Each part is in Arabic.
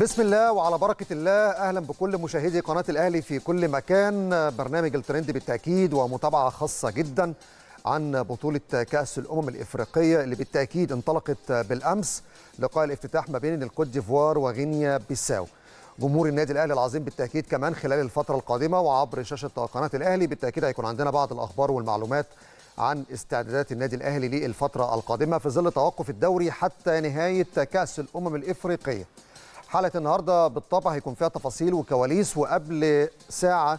بسم الله وعلى بركة الله. أهلا بكل مشاهدي قناة الأهلي في كل مكان. برنامج الترند بالتأكيد ومتابعة خاصة جدا عن بطولة كأس الأمم الإفريقية اللي بالتأكيد انطلقت بالأمس. لقاء الافتتاح ما بين الكوت ديفوار وغينيا بيساو. جمهور النادي الأهلي العظيم بالتأكيد كمان خلال الفترة القادمة وعبر شاشة قناة الأهلي بالتأكيد هيكون عندنا بعض الأخبار والمعلومات عن استعدادات النادي الأهلي للفترة القادمة في ظل توقف الدوري حتى نهاية كأس الأمم الإفريقية. حلقه النهارده بالطبع هيكون فيها تفاصيل وكواليس وقبل ساعة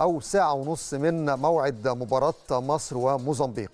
أو ساعة ونص من موعد مباراة مصر وموزمبيق.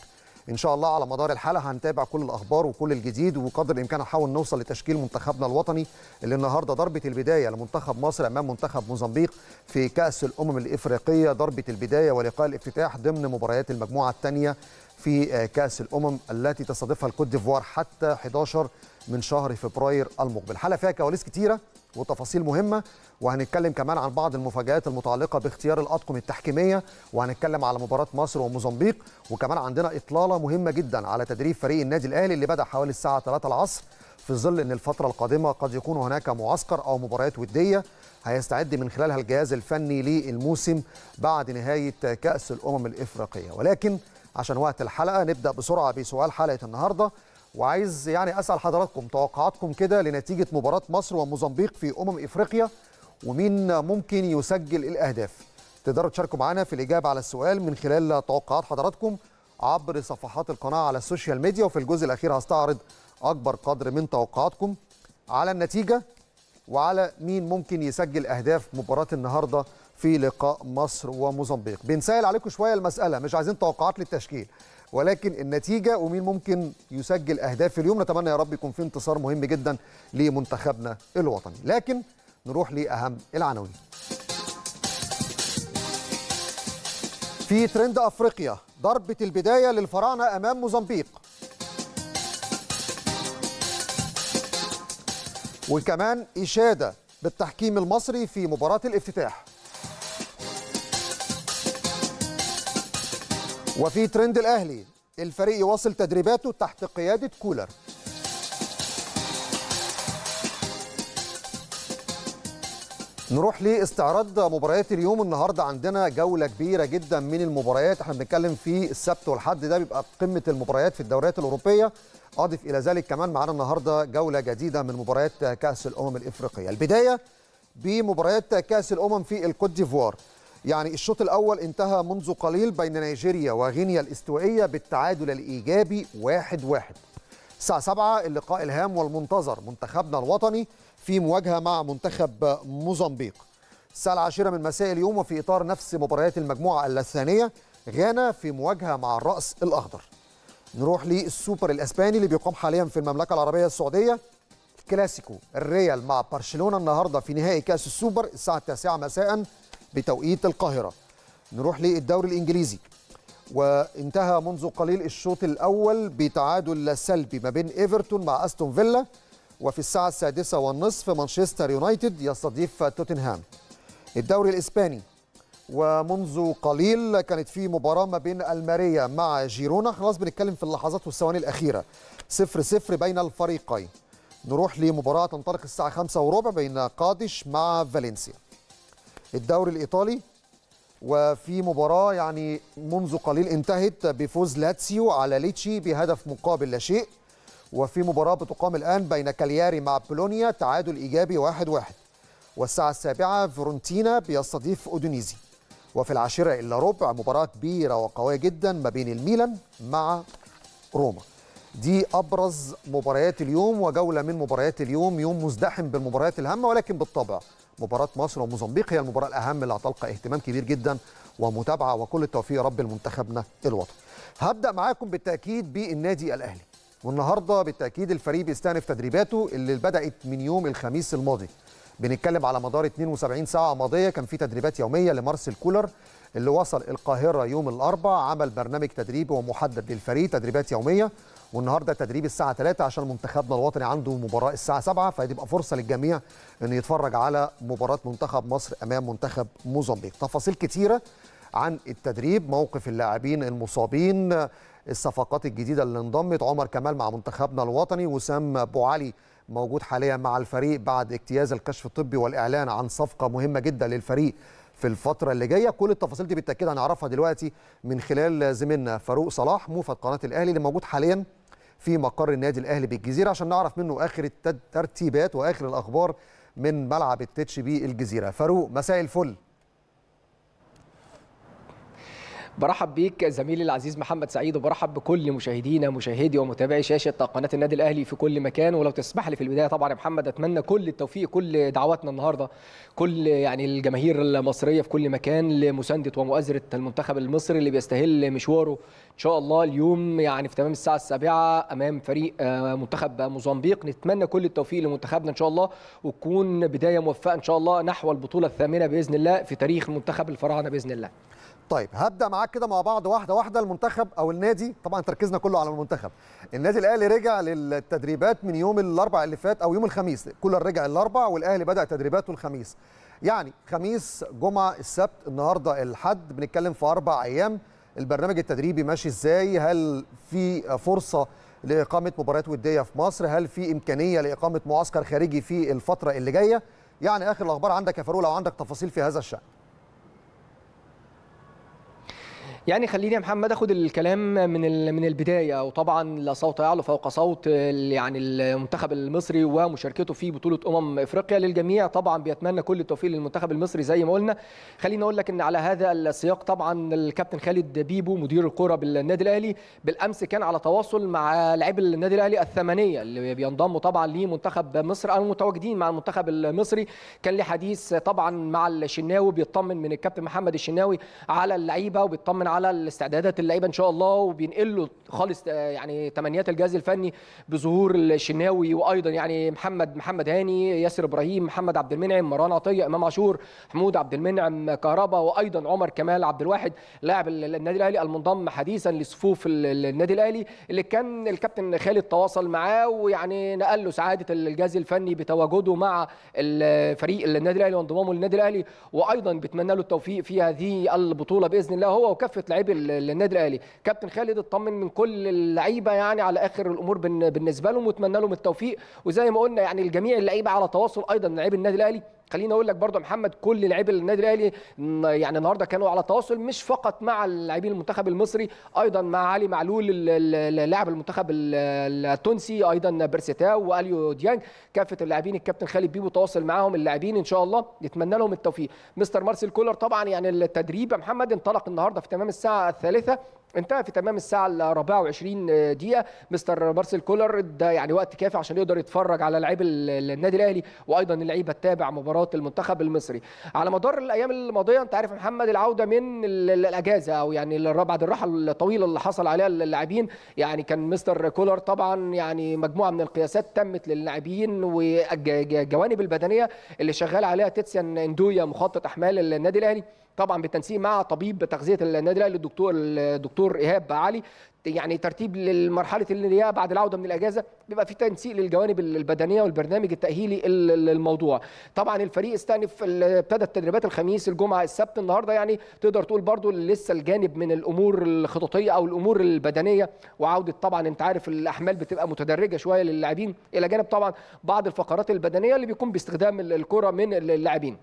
إن شاء الله على مدار الحلقة هنتابع كل الأخبار وكل الجديد وقدر الإمكان نحاول نوصل لتشكيل منتخبنا الوطني اللي النهارده ضربة البداية لمنتخب مصر أمام منتخب موزمبيق في كأس الأمم الإفريقية ضربة البداية ولقاء الافتتاح ضمن مباريات المجموعة الثانية في كأس الأمم التي تستضيفها الكوت ديفوار حتى 11 من شهر فبراير المقبل. حلقة فيها كواليس كتيرة وتفاصيل مهمة وهنتكلم كمان عن بعض المفاجآت المتعلقة باختيار الاطقم التحكيمية وهنتكلم على مباراة مصر وموزمبيق وكمان عندنا إطلالة مهمة جدا على تدريب فريق النادي الأهلي اللي بدأ حوالي الساعة 3 العصر في ظل إن الفترة القادمة قد يكون هناك معسكر أو مباريات ودية هيستعد من خلالها الجهاز الفني للموسم بعد نهاية كأس الأمم الإفريقية. ولكن عشان وقت الحلقة نبدأ بسرعة بسؤال حلقة النهارده. وعايز يعني أسأل حضراتكم توقعاتكم كده لنتيجة مباراة مصر وموزمبيق في أمم إفريقيا ومين ممكن يسجل الأهداف؟ تقدروا تشاركوا معنا في الإجابة على السؤال من خلال توقعات حضراتكم عبر صفحات القناة على السوشيال ميديا وفي الجزء الأخير هستعرض أكبر قدر من توقعاتكم. على النتيجة وعلى مين ممكن يسجل أهداف مباراة النهارده في لقاء مصر وموزمبيق. بنسهل عليكم شوية المسألة مش عايزين توقعات للتشكيل. ولكن النتيجة ومين ممكن يسجل أهداف اليوم؟ نتمنى يا رب يكون في انتصار مهم جدا لمنتخبنا الوطني. لكن نروح لأهم العناوين. في ترند أفريقيا ضربة البداية للفراعنة أمام موزمبيق. وكمان إشادة بالتحكيم المصري في مباراة الافتتاح. وفي ترند الأهلي الفريق يواصل تدريباته تحت قيادة كولر. نروح لاستعراض مباريات اليوم. النهارده عندنا جولة كبيرة جدا من المباريات. إحنا بنتكلم في السبت والحد ده بيبقى قمة المباريات في الدوريات الأوروبية. اضف إلى ذلك كمان معانا النهارده جولة جديدة من مباريات كأس الأمم الإفريقية. البداية بمباريات كأس الأمم في الكوت ديفوار. يعني الشوط الأول انتهى منذ قليل بين نيجيريا وغينيا الاستوائية بالتعادل الإيجابي 1-1 واحد واحد. الساعة 7 اللقاء الهام والمنتظر منتخبنا الوطني في مواجهة مع منتخب موزمبيق. الساعة العاشرة من مساء اليوم وفي إطار نفس مباريات المجموعة الثانية غانا في مواجهة مع الرأس الأخضر. نروح للسوبر الأسباني اللي بيقام حاليا في المملكة العربية السعودية. كلاسيكو الريال مع برشلونة النهارده في نهائي كأس السوبر الساعة 9 مساء بتوقيت القاهرة. نروح للدوري الإنجليزي. وانتهى منذ قليل الشوط الأول بتعادل سلبي ما بين إيفرتون مع أستون فيلا وفي الساعة السادسة والنصف مانشستر يونايتد يستضيف توتنهام. الدوري الإسباني. ومنذ قليل كانت في مباراة ما بين ألميريا مع جيرونا. خلاص بنتكلم في اللحظات والثواني الأخيرة. صفر صفر بين الفريقين. نروح لمباراة تنطلق الساعة خمسة وربع بين قادش مع فالنسيا. الدوري الإيطالي وفي مباراة يعني منذ قليل انتهت بفوز لاتسيو على ليتشي بهدف مقابل لا شيء. وفي مباراة بتقام الآن بين كالياري مع بولونيا تعادل إيجابي 1-1 واحد واحد. والساعة السابعة فيورنتينا بيستضيف أودينيزي وفي العاشرة إلا ربع مباراة كبيرة وقوية جدا ما بين الميلان مع روما. دي أبرز مباريات اليوم وجولة من مباريات اليوم يوم مزدحم بالمباريات الهامة ولكن بالطبع مباراة مصر وموزمبيق هي المباراة الأهم اللي هتلقى اهتمام كبير جدا ومتابعة وكل التوفيق يا رب لمنتخبنا الوطني. هبدأ معاكم بالتأكيد بالنادي الأهلي والنهاردة بالتأكيد الفريق بيستأنف تدريباته اللي بدأت من يوم الخميس الماضي. بنتكلم على مدار 72 ساعة ماضية كان في تدريبات يومية لمارسيل كولر اللي وصل القاهرة يوم الأربعاء عمل برنامج تدريبي ومحدد للفريق تدريبات يومية والنهارده تدريب الساعة 3 عشان منتخبنا الوطني عنده مباراة الساعة 7 فهتبقى فرصة للجميع إن يتفرج على مباراة منتخب مصر أمام منتخب موزمبيق. تفاصيل كتيرة عن التدريب موقف اللاعبين المصابين الصفقات الجديدة اللي انضمت عمر كمال مع منتخبنا الوطني وسام أبو علي موجود حاليا مع الفريق بعد اجتياز الكشف الطبي والإعلان عن صفقة مهمة جدا للفريق في الفترة اللي جاية. كل التفاصيل دي بالتأكيد هنعرفها دلوقتي من خلال زميلنا فاروق صلاح موفد قناة الأهلي اللي موجود حاليا في مقر النادي الأهلي بالجزيرة عشان نعرف منه آخر الترتيبات وآخر الأخبار من ملعب التتش بي الجزيرة. فاروق مساء الفل. برحب بيك زميلي العزيز محمد سعيد وبرحب بكل مشاهدينا مشاهدي ومتابعي شاشة قناة النادي الأهلي في كل مكان. ولو تسمح لي في البداية طبعا يا محمد أتمنى كل التوفيق كل دعواتنا النهارده كل يعني الجماهير المصرية في كل مكان لمساندة ومؤازرة المنتخب المصري اللي بيستهل مشواره. إن شاء الله اليوم يعني في تمام الساعة السابعة أمام فريق منتخب موزمبيق. نتمنى كل التوفيق لمنتخبنا إن شاء الله وتكون بداية موفقة إن شاء الله نحو البطولة الثامنة بإذن الله في تاريخ منتخب الفراعنة بإذن الله. طيب هبدأ معاك كده مع بعض واحدة واحدة المنتخب أو النادي. طبعا تركيزنا كله على المنتخب. النادي الأهلي رجع للتدريبات من يوم الأربع اللي فات أو يوم الخميس. كولر رجع الأربع والأهلي بدأ تدريباته الخميس. يعني خميس جمعة السبت النهارده الحد بنتكلم في أربع أيام. البرنامج التدريبي ماشي إزاي؟ هل في فرصة لإقامة مباريات ودية في مصر؟ هل في إمكانية لإقامة معسكر خارجي في الفترة اللي جاية؟ يعني آخر الأخبار عندك يا فاروق لو عندك تفاصيل في هذا الشأن. يعني خليني يا محمد آخد الكلام من من البداية. وطبعا لا صوت يعلو فوق صوت يعني المنتخب المصري ومشاركته في بطولة أمم إفريقيا للجميع. طبعا بيتمنى كل التوفيق للمنتخب المصري زي ما قلنا. خليني أقول لك إن على هذا السياق طبعا الكابتن خالد بيبو مدير الكرة بالنادي الأهلي بالأمس كان على تواصل مع لاعبي النادي الأهلي الثمانية اللي بينضموا طبعا لمنتخب مصر أو متواجدين مع المنتخب المصري. كان ليه حديث طبعا مع الشناوي بيطمن من الكابتن محمد الشناوي على اللعيبة وبيطمن على الاستعدادات اللعيبة إن شاء الله وبينقل له خالص يعني تمنيات الجهاز الفني بظهور الشناوي وأيضا يعني محمد محمد هاني ياسر إبراهيم محمد عبد المنعم مروان عطية إمام عاشور محمود عبد المنعم كهربا وأيضا عمر كمال عبد الواحد لاعب النادي الأهلي المنضم حديثا لصفوف النادي الأهلي اللي كان الكابتن خالد تواصل معاه ويعني نقل له سعادة الجهاز الفني بتواجده مع الفريق النادي الأهلي وانضمامه للنادي الأهلي وأيضا بيتمنى له التوفيق في هذه البطولة بإذن الله هو وكافة لاعبي النادي الأهلي. كابتن خالد اطمن من كل اللعيبة يعني على آخر الأمور بالنسبة لهم واتمنى لهم التوفيق. وزي ما قلنا يعني الجميع اللعيبة على تواصل أيضا لاعبي النادي الأهلي. خليني أقول لك برضو محمد كل لاعبي النادي الأهلي يعني النهارده كانوا على تواصل مش فقط مع اللاعبين المنتخب المصري أيضا مع علي معلول لاعب المنتخب التونسي أيضا بيرسيتاو وأليو ديانج كافة اللاعبين الكابتن خالد بيبو تواصل معاهم اللاعبين إن شاء الله نتمنى لهم التوفيق. مستر مارسيل كولر طبعا يعني التدريب يا محمد انطلق النهارده في تمام الساعة الثالثة انتهى في تمام الساعة ال 24 دقيقة. مستر مارسيل كولر ده يعني وقت كافي عشان يقدر يتفرج على لعيب النادي الأهلي وأيضا اللعيبة تتابع مباراة المنتخب المصري. على مدار الأيام الماضية أنت عارف محمد العودة من الأجازة أو يعني بعد الراحة الطويلة اللي حصل عليها اللاعبين يعني كان مستر كولر طبعا يعني مجموعة من القياسات تمت للاعبين والجوانب البدنية اللي شغال عليها تيتسيان اندويا مخطط أحمال النادي الأهلي. طبعا بالتنسيق مع طبيب تغذية النادي الأهلي الدكتور الدكتور إيهاب علي. يعني ترتيب للمرحلة اللي هي بعد العودة من الأجازة بيبقى في تنسيق للجوانب البدنية والبرنامج التأهيلي للموضوع طبعا الفريق استأنف ابتدى التدريبات الخميس الجمعة السبت النهارده يعني تقدر تقول برضو لسه الجانب من الأمور الخططيه أو الأمور البدنية. وعودة طبعا أنت عارف الأحمال بتبقى متدرجة شوية للاعبين. إلى جانب طبعا بعض الفقرات البدنية اللي بيكون باستخدام الكرة من اللاعبين.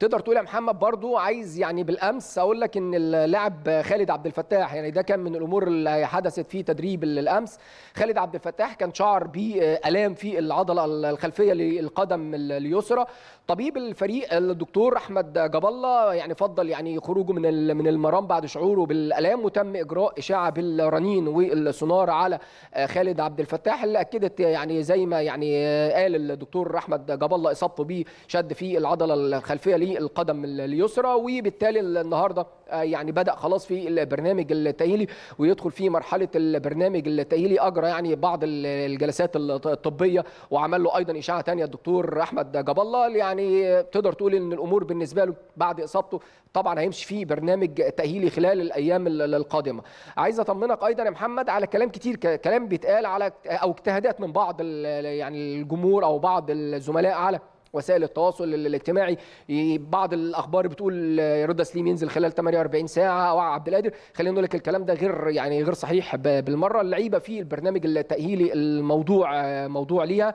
تقدر تقول يا محمد برضو عايز يعني بالأمس أقول لك إن اللاعب خالد عبد الفتاح يعني ده كان من الأمور اللي حدثت في تدريب الأمس. خالد عبد الفتاح كان شعر بألام في العضلة الخلفية للقدم اليسرى. طبيب الفريق الدكتور أحمد جاب الله يعني فضل يعني خروجه من من المرام بعد شعوره بالألام وتم إجراء إشاعة بالرنين والسونار على خالد عبد الفتاح اللي أكدت يعني زي ما يعني قال الدكتور أحمد جاب الله إصابته بشد في العضلة الخلفية للقدم اليسرى وبالتالي النهارده يعني بدأ خلاص في البرنامج التأهيلي ويدخل في مرحلة البرنامج التأهيلي. أجرى يعني بعض الجلسات الطبية وعمل له أيضا إشاعة ثانية الدكتور أحمد جاب الله يعني تقدر تقول إن الأمور بالنسبة له بعد إصابته طبعا هيمشي في برنامج تأهيلي خلال الأيام القادمة. عايز أطمنك أيضا يا محمد على كلام كتير كلام بيتقال على أو اجتهادات من بعض يعني الجمهور أو بعض الزملاء على وسائل التواصل الاجتماعي. بعض الأخبار بتقول رضا سليم ينزل خلال 48 ساعة. أو عبد القادر خلينا نقول لك الكلام ده غير يعني غير صحيح بالمرة. اللعيبة في البرنامج التأهيلي الموضوع موضوع ليها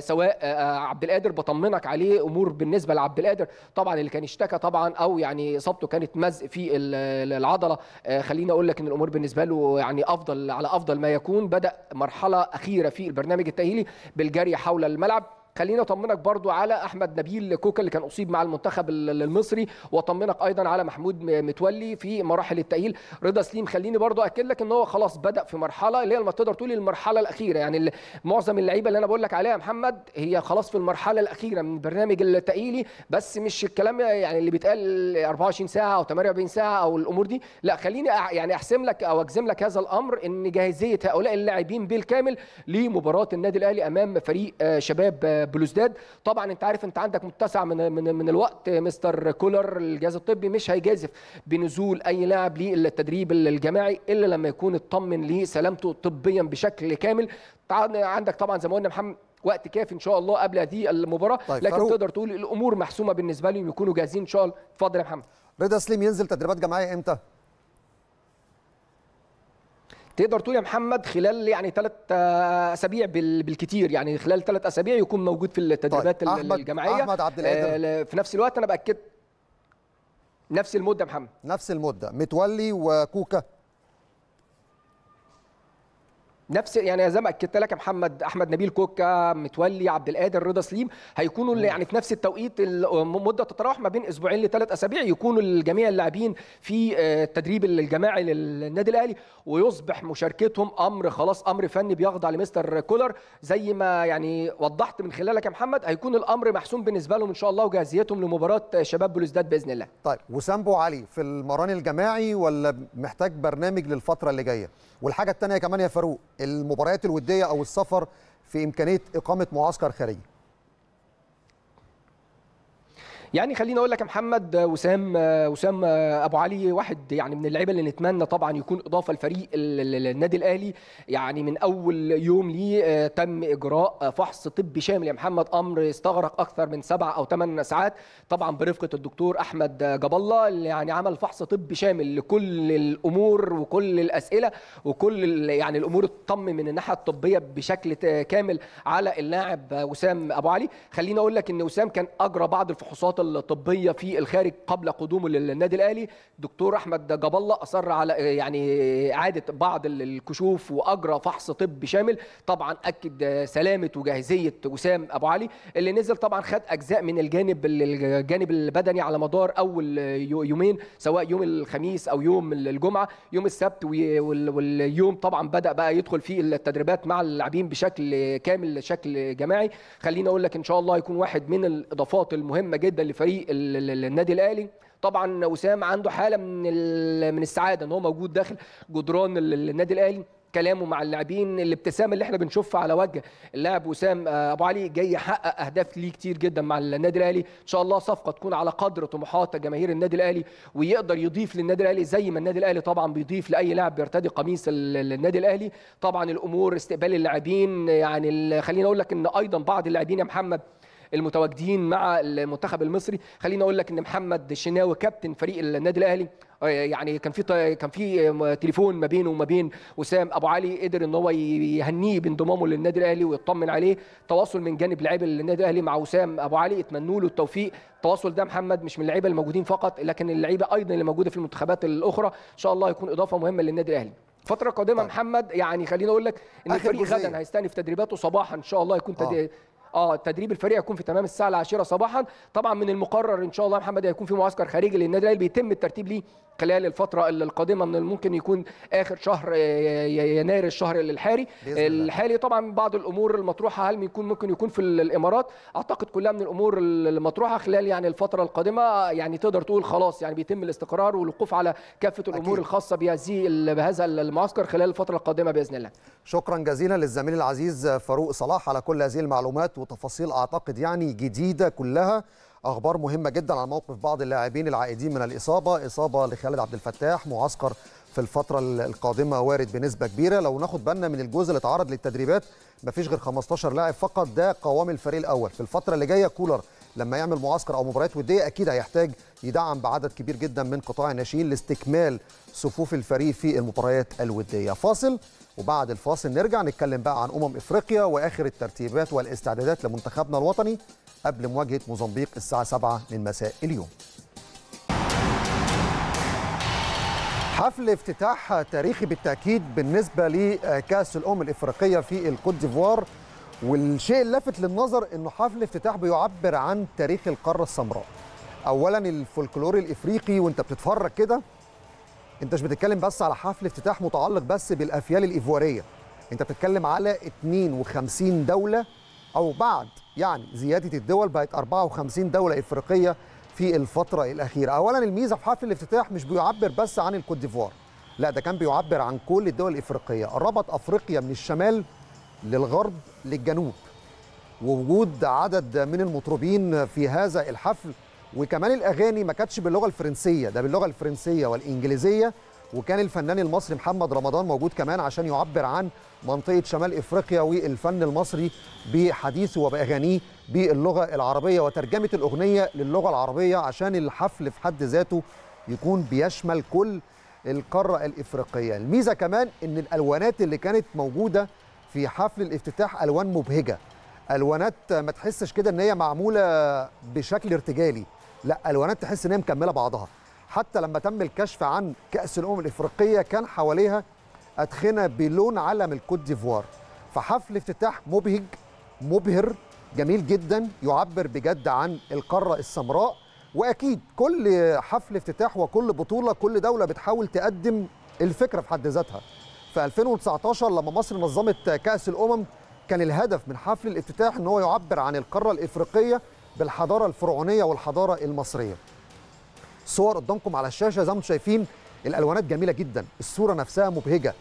سواء عبد القادر بطمنك عليه أمور بالنسبة لعبد القادر. طبعا اللي كان اشتكى طبعا أو يعني إصابته كانت مزق في العضلة. خليني أقول لك إن الأمور بالنسبة له يعني أفضل على أفضل ما يكون. بدأ مرحلة أخيرة في البرنامج التأهيلي. بالجري حول الملعب. خليني أطمنك برضو على أحمد نبيل كوكا اللي كان أصيب مع المنتخب المصري وأطمنك أيضا على محمود متولي في مراحل التأهيل. رضا سليم خليني برضو أكد لك إن هو خلاص بدأ في مرحلة اللي هي ما تقدر تقول المرحلة الأخيرة. يعني معظم اللعيبة اللي أنا بقول لك عليها يا محمد هي خلاص في المرحلة الأخيرة من البرنامج التأهيلي بس مش الكلام يعني اللي بيتقال 24 ساعة أو 48 ساعة أو الأمور دي. لا خليني يعني أحسم لك أو أجزم لك هذا الأمر إن جاهزية هؤلاء اللاعبين بالكامل لمباراة النادي الأهلي أمام فريق شباب بلوزداد طبعا أنت عارف أنت عندك متسع من من, من الوقت مستر كولر الجهاز الطبي مش هيجازف بنزول أي لاعب للتدريب الجماعي إلا لما يكون اطمن لسلامته طبيا بشكل كامل. عندك طبعا زي ما قلنا محمد وقت كافي إن شاء الله قبل هذه المباراة. طيب لكن فاروق. تقدر تقول الأمور محسومة بالنسبة لهم يكونوا جاهزين إن شاء الله. اتفضل يا محمد. رضا سليم ينزل تدريبات جماعية إمتى؟ تقدر تقول يا محمد خلال يعني ثلاث أسابيع بال- بالكتير يعني خلال ثلاث أسابيع يكون موجود في التدريبات طيب، أحمد- الجماعية. أحمد عبد القادر. آه، في نفس الوقت أنا بأكد نفس المدة يا محمد. نفس المدة. متولي وكوكا. نفس يعني زي ما أكدت لك يا محمد أحمد نبيل كوكا متولي عبد القادر رضا سليم هيكونوا يعني في نفس التوقيت المده تتراوح ما بين أسبوعين لثلاث أسابيع يكونوا الجميع اللاعبين في آه، التدريب الجماعي للنادي الأهلي ويصبح مشاركتهم أمر خلاص أمر فني بيخضع لمستر كولر. زي ما يعني وضحت من خلالك يا محمد هيكون الأمر محسوم بالنسبة لهم إن شاء الله وجاهزيتهم لمباراة شباب بلوزداد بإذن الله. طيب وسام ابو علي في المران الجماعي ولا محتاج برنامج للفترة اللي جاية؟ والحاجة الثانية كمان يا فاروق المباريات الودية أو السفر في إمكانية إقامة معسكر خارجي. يعني خليني أقول لك يا محمد وسام وسام أبو علي واحد يعني من اللعيبة اللي نتمنى طبعا يكون إضافة لفريق ال- ال- النادي الأهلي. يعني من أول يوم ليه آه، تم إجراء فحص طبي شامل يا محمد. أمر استغرق أكثر من سبع أو ثمان ساعات. طبعا برفقة الدكتور أحمد جاب الله اللي يعني عمل فحص طبي شامل لكل الأمور وكل الأسئلة وكل يعني الأمور اطمن من الناحية الطبية بشكل كامل على اللاعب وسام أبو علي. خليني أقول لك إن وسام كان أجرى بعض الفحوصات الطبية في الخارج قبل قدومه للنادي الأهلي. دكتور أحمد جاب الله أصر على يعني إعادة بعض ال- الكشوف وأجرى فحص طبي شامل. طبعا أكد سلامة وجاهزية وسام أبو علي اللي نزل طبعا خد أجزاء من الجانب الجانب البدني على مدار أول يو- يومين سواء يوم الخميس أو يوم الجمعة. يوم السبت واليوم طبعا بدأ بقى يدخل في التدريبات مع اللاعبين بشكل كامل شكل جماعي. خليني أقول لك إن شاء الله يكون واحد من الإضافات المهمة جدا لفريق ال- ال- النادي الاهلي. طبعا وسام عنده حالة من من السعادة إن هو موجود داخل جدران ال- النادي الاهلي. كلامه مع اللاعبين الابتسامة اللي إحنا بنشوفها على وجه اللاعب وسام آه، أبو علي جاي يحقق أهداف ليه كتير جدا مع النادي الاهلي. إن شاء الله صفقة تكون على قدر طموحات جماهير النادي الاهلي ويقدر يضيف للنادي الاهلي زي ما النادي الاهلي طبعا بيضيف لأي لاعب بيرتدي قميص ال- النادي الاهلي. طبعا الأمور استقبال اللاعبين يعني خليني أقول لك إن أيضا بعض اللاعبين يا محمد المتواجدين مع المنتخب المصري خليني أقول لك إن محمد الشناوي كابتن فريق النادي الأهلي آه، يعني كان في كان في م- تليفون ما بينه وما بين وسام أبو علي قدر إن هو يهنيه بانضمامه للنادي الأهلي ويطمن عليه تواصل من جانب لاعبي النادي الأهلي مع وسام أبو علي اتمنوا له التوفيق التواصل ده محمد مش من اللعيبة الموجودين فقط لكن اللعيبة أيضا اللي موجودة في المنتخبات الأخرى إن شاء الله يكون إضافة مهمة للنادي الأهلي الفترة القادمة طيب. محمد يعني خليني أقول لك إن الفريق. غدا هيستأنف تدريباته صباحا إن شاء الله يكون آه. آه تدريب الفريق هيكون في تمام الساعة العاشرة صباحا. طبعا من المقرر إن شاء الله محمد هيكون في معسكر خارجي للنادي الأهلي. بيتم الترتيب ليه خلال الفترة القادمة من الممكن يكون آخر شهر آه، يناير الشهر الحالي. الحالي طبعا بعض الأمور المطروحة هل يكون ممكن يكون في الإمارات أعتقد كلها من الأمور المطروحة خلال يعني الفترة القادمة يعني تقدر تقول خلاص يعني بيتم الاستقرار والوقوف على كافة الأمور أكيد. الخاصة بهذه بهذا المعسكر خلال الفترة القادمة بإذن الله شكرا جزيلا للزميل العزيز فاروق صلاح على كل هذه المعلومات وتفاصيل أعتقد يعني جديدة كلها أخبار مهمة جدا عن موقف بعض اللاعبين العائدين من الإصابة إصابة لخالد عبد الفتاح معسكر في الفترة القادمة وارد بنسبة كبيرة. لو ناخد بالنا من الجزء اللي اتعرض للتدريبات مفيش غير 15 لاعب فقط ده قوام الفريق الأول. في الفترة اللي جاية كولر لما يعمل معسكر أو مباريات ودية أكيد هيحتاج يدعم بعدد كبير جدا من قطاع الناشئين لاستكمال صفوف الفريق في المباريات الودية. فاصل وبعد الفاصل نرجع نتكلم بقى عن أمم إفريقيا وآخر الترتيبات والإستعدادات لمنتخبنا الوطني. قبل مواجهة موزمبيق الساعة 7 من مساء اليوم. حفل افتتاح تاريخي بالتأكيد بالنسبة لكأس الأمم الإفريقية في الكوت ديفوار. والشيء اللافت للنظر إنه حفل افتتاح بيعبر عن تاريخ القارة السمراء. اولا الفولكلور الإفريقي وأنت بتتفرج كده. أنت مش بتتكلم بس على حفل افتتاح متعلق بس بالأفيال الإيفوارية. أنت بتتكلم على 52 دولة أو بعد يعني زيادة الدول بقت 54 دولة إفريقية في الفترة الأخيرة. اولا الميزة في حفل الافتتاح مش بيعبر بس عن الكوت ديفوار. لا ده كان بيعبر عن كل الدول الإفريقية. ربط أفريقيا من الشمال للغرب للجنوب. ووجود عدد من المطربين في هذا الحفل وكمان الأغاني ما كانتش باللغة الفرنسية. ده باللغة الفرنسية والإنجليزية. وكان الفنان المصري محمد رمضان موجود كمان عشان يعبر عن منطقة شمال إفريقيا والفن المصري بحديثه وبأغانيه باللغة العربية. وترجمه الأغنية للغة العربية عشان الحفل في حد ذاته يكون بيشمل كل القارة الإفريقية. الميزة كمان إن الألوانات اللي كانت موجودة في حفل الافتتاح ألوان مبهجة. ألوانات ما تحسش كده إن هي معمولة بشكل ارتجالي. لا ألوانات تحس إن هي مكملة بعضها. حتى لما تم الكشف عن كأس الأمم الإفريقية كان حواليها أدخنة بلون علم الكوت ديفوار. فحفل افتتاح مبهج مبهر جميل جدا يعبر بجد عن القارة السمراء. وأكيد كل حفل افتتاح وكل بطولة كل دولة بتحاول تقدم الفكرة في حد ذاتها. في 2019 لما مصر نظمت كأس الأمم كان الهدف من حفل الافتتاح إن هو يعبر عن القارة الإفريقية بالحضارة الفرعونية والحضارة المصرية. صور قدامكم على الشاشة زي ما أنتم شايفين. الألوانات جميلة جدا الصورة نفسها مبهجة.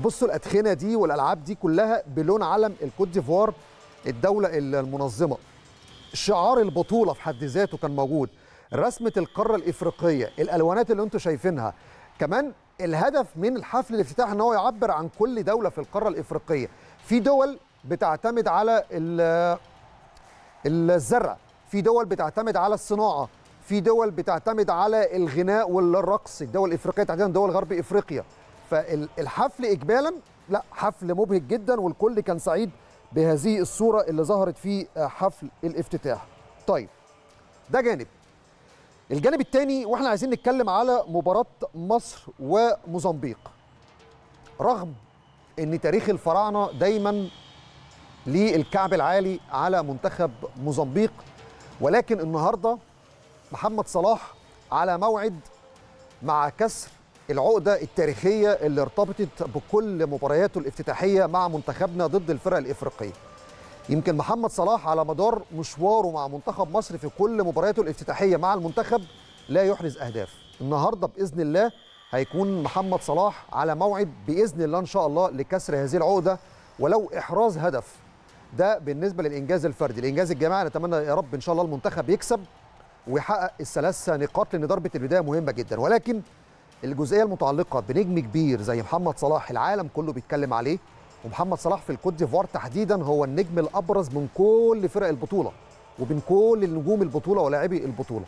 بصوا الأدخنة دي والألعاب دي كلها بلون علم الكوت ديفوار الدولة المنظمة. شعار البطولة في حد ذاته كان موجود. رسمة القارة الإفريقية الألوانات اللي أنتم شايفينها. كمان الهدف من الحفل الافتتاح إن هو يعبر عن كل دولة في القارة الإفريقية. في دول بتعتمد على الزرع في دول بتعتمد على الصناعة. في دول بتعتمد على الغناء والرقص. الدول الإفريقية تحديدا دول غرب إفريقيا. فالحفل اجمالا لا حفل مبهج جدا والكل كان سعيد بهذه الصورة اللي ظهرت في حفل الافتتاح. طيب ده جانب. الجانب الثاني وإحنا عايزين نتكلم على مباراة مصر وموزمبيق. رغم إن تاريخ الفراعنة دايما للكعب العالي على منتخب موزمبيق ولكن النهارده محمد صلاح على موعد مع كسر العقدة التاريخية اللي ارتبطت بكل مبارياته الافتتاحية مع منتخبنا ضد الفرق الإفريقية. يمكن محمد صلاح على مدار مشواره مع منتخب مصر في كل مبارياته الافتتاحية مع المنتخب لا يحرز أهداف. النهارده بإذن الله هيكون محمد صلاح على موعد بإذن الله إن شاء الله لكسر هذه العقدة ولو إحراز هدف. ده بالنسبة للإنجاز الفردي، الإنجاز الجماعي نتمنى يا رب إن شاء الله المنتخب يكسب ويحقق الثلاث نقاط لأن ضربة البداية مهمة جدا. ولكن الجزئية المتعلقة بنجم كبير زي محمد صلاح العالم كله بيتكلم عليه ومحمد صلاح في الكوت ديفوار تحديدا هو النجم الأبرز من كل فرق البطولة وبين كل النجوم البطولة ولاعبي البطولة.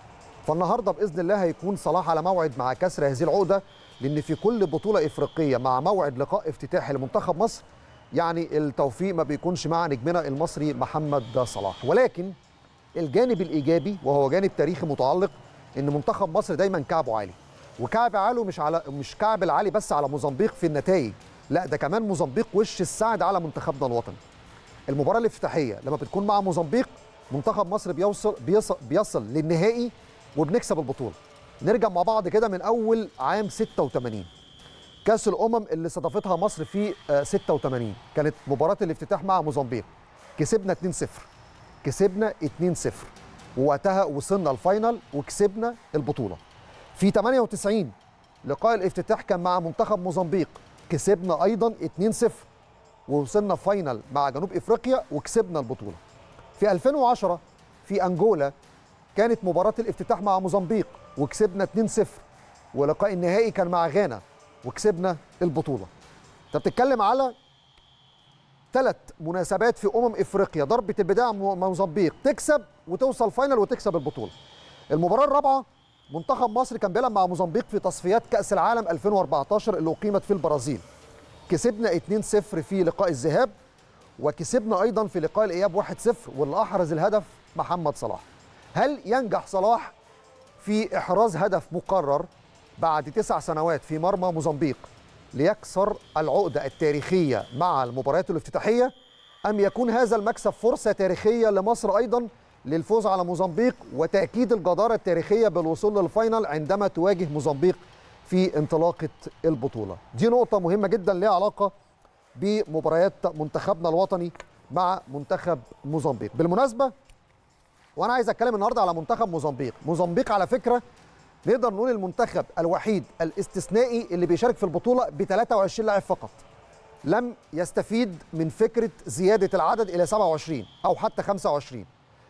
فالنهاردة بإذن الله هيكون صلاح على موعد مع كسر هذه العقدة لأن في كل بطولة إفريقية مع موعد لقاء افتتاحي لمنتخب مصر يعني التوفيق ما بيكونش مع نجمنا المصري محمد صلاح. ولكن الجانب الإيجابي وهو جانب تاريخي متعلق إن منتخب مصر دايما كعبه عالي. وكعب عاله مش على مش كعب العالي بس على موزمبيق في النتائج. لا ده كمان موزمبيق وش السعد على منتخبنا الوطني. المباراة الافتتاحية لما بتكون مع موزمبيق منتخب مصر بيوصل بيصل, بيصل للنهائي وبنكسب البطولة. نرجع مع بعض كده من أول عام 86 كأس الأمم اللي استضافتها مصر في 86 كانت مباراة الافتتاح مع موزمبيق. كسبنا 2-0 كسبنا 2-0 ووقتها وصلنا الفاينل وكسبنا البطولة. في 98 لقاء الافتتاح كان مع منتخب موزمبيق. كسبنا أيضا 2-0 ووصلنا فاينل مع جنوب إفريقيا وكسبنا البطولة. في 2010 في انجولا كانت مباراة الافتتاح مع موزمبيق وكسبنا 2-0 ولقاء النهائي كان مع غانا وكسبنا البطولة. انت بتتكلم على ثلاث مناسبات في أمم إفريقيا. ضربة البداية موزمبيق. تكسب وتوصل فاينل وتكسب البطولة. المباراة الرابعة منتخب مصر كان بيلعب مع موزمبيق في تصفيات كأس العالم 2014 اللي أقيمت في البرازيل. كسبنا 2-0 في لقاء الذهاب وكسبنا أيضا في لقاء الإياب 1-0 واللي أحرز الهدف محمد صلاح. هل ينجح صلاح في إحراز هدف مقرر بعد تسع سنوات في مرمى موزمبيق؟ ليكسر العقدة التاريخية مع المباريات الافتتاحية. أم يكون هذا المكسب فرصة تاريخية لمصر أيضا للفوز على موزمبيق وتأكيد الجدارة التاريخية بالوصول للفاينل عندما تواجه موزمبيق في انطلاقة البطولة. دي نقطة مهمة جدا ليها علاقة بمباريات منتخبنا الوطني مع منتخب موزمبيق. بالمناسبة وأنا عايز أتكلم النهارده على منتخب موزمبيق. موزمبيق على فكرة نقدر نقول المنتخب الوحيد الاستثنائي اللي بيشارك في البطولة ب 23 لاعب فقط. لم يستفيد من فكرة زيادة العدد إلى 27 أو حتى 25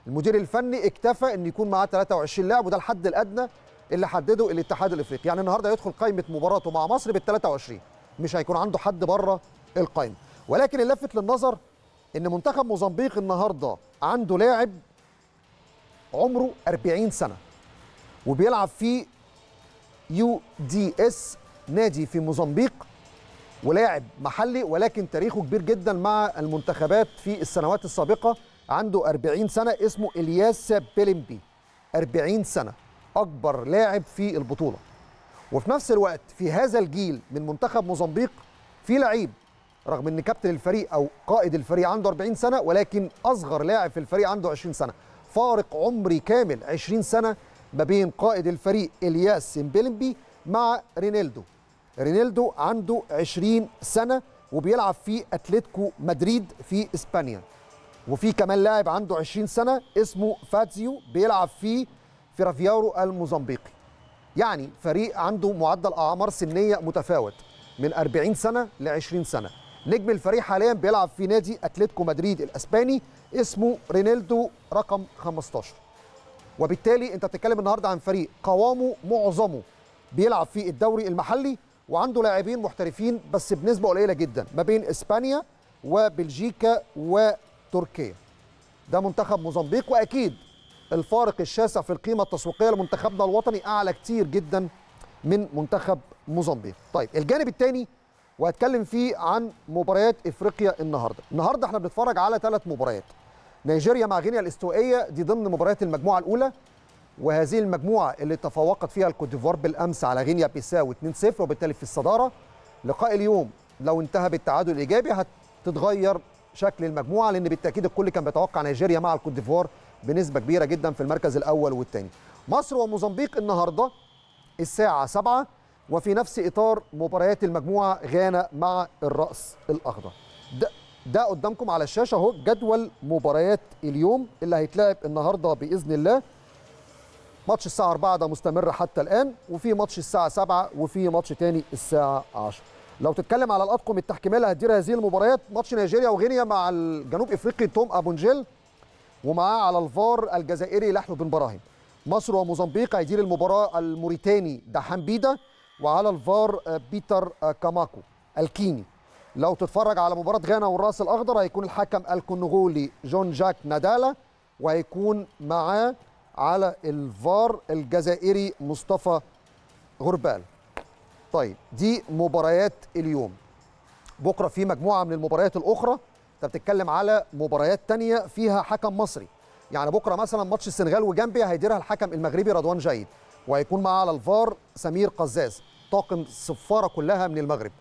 المدير الفني اكتفى إن يكون معاه 23 لاعب وده الحد الأدنى اللي حدده الاتحاد الإفريقي. يعني النهارده يدخل قائمة مباراته مع مصر بال 23 مش هيكون عنده حد بره القائمه ولكن اللافت للنظر إن منتخب موزمبيق النهارده عنده لاعب عمره 40 سنة. وبيلعب في UDS نادي في موزمبيق ولاعب محلي ولكن تاريخه كبير جدا مع المنتخبات في السنوات السابقة. عنده 40 سنة اسمه إلياس بيلمبي 40 سنة أكبر لاعب في البطولة. وفي نفس الوقت في هذا الجيل من منتخب موزمبيق في لعيب رغم إن كابتن الفريق أو قائد الفريق عنده 40 سنة ولكن أصغر لاعب في الفريق عنده 20 سنة. فارق عمري كامل 20 سنة ما بين قائد الفريق إلياس سيمبيلمبي مع رينيلدو رينيلدو عنده 20 سنة وبيلعب في أتلتيكو مدريد في إسبانيا. وفي كمان لاعب عنده 20 سنة اسمه فاتزيو بيلعب في فيرافيارو الموزمبيقي. يعني فريق عنده معدل أعمار سنية متفاوت من 40 سنة ل 20 سنة. نجم الفريق حاليا بيلعب في نادي أتلتيكو مدريد الأسباني اسمه رينيلدو رقم 15 وبالتالي انت بتتكلم النهارده عن فريق قوامه معظمه بيلعب في الدوري المحلي وعنده لاعبين محترفين بس بنسبة قليلة جدا ما بين إسبانيا وبلجيكا وتركيا. ده منتخب موزمبيق وأكيد الفارق الشاسع في القيمة التسويقية لمنتخبنا الوطني أعلى كتير جدا من منتخب موزمبيق. طيب الجانب الثاني وهتكلم فيه عن مباريات إفريقيا النهارده. النهارده إحنا بنتفرج على ثلاث مباريات. نيجيريا مع غينيا الاستوائية دي ضمن مباريات المجموعة الأولى وهذه المجموعة اللي تفوقت فيها الكوت ديفوار بالأمس على غينيا بيساو 2-0 وبالتالي في الصدارة لقاء اليوم لو انتهى بالتعادل الإيجابي هتتغير شكل المجموعة لأن بالتأكيد الكل كان بيتوقع نيجيريا مع الكوت ديفوار بنسبة كبيرة جدا في المركز الأول والثاني مصر وموزمبيق النهارده الساعة 7 وفي نفس إطار مباريات المجموعة غانا مع الرأس الأخضر. ده ده قدامكم على الشاشة اهو جدول مباريات اليوم اللي هيتلعب النهارده بإذن الله. ماتش الساعة 4 ده مستمر حتى الآن وفي ماتش الساعة 7 وفي ماتش تاني الساعة 10 لو تتكلم على الاطقم التحكيمية اللي هتدير هذه المباريات ماتش نيجيريا وغينيا مع الجنوب إفريقي توم ابونجيل ومعاه على الفار الجزائري لحم بن براهيم. مصر وموزمبيق هيدير المباراة الموريتاني دحام بيدا وعلى الفار بيتر كاماكو الكيني. لو تتفرج على مباراة غانا والرأس الأخضر هيكون الحكم الكونغولي جون جاك نادالا وهيكون معاه على الفار الجزائري مصطفى غربال. طيب دي مباريات اليوم. بكرة في مجموعة من المباريات الأخرى أنت بتتكلم على مباريات تانية فيها حكم مصري. يعني بكرة مثلا ماتش السنغال وجامبيا هيديرها الحكم المغربي رضوان جيد وهيكون معاه على الفار سمير قزاز طاقم الصفارة كلها من المغرب.